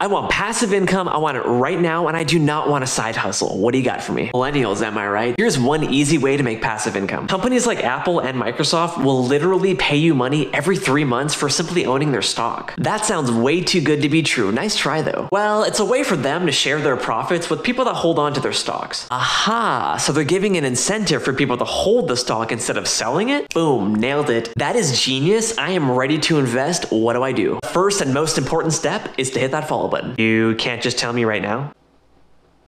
I want passive income, I want it right now, and I do not want a side hustle. What do you got for me? Millennials, am I right? Here's one easy way to make passive income. Companies like Apple and Microsoft will literally pay you money every three months for simply owning their stock. That sounds way too good to be true. Nice try though. Well, it's a way for them to share their profits with people that hold on to their stocks. Aha, so they're giving an incentive for people to hold the stock instead of selling it? Boom, nailed it. That is genius. I am ready to invest. What do I do? First and most important step is to hit that follow You can't just tell me right now?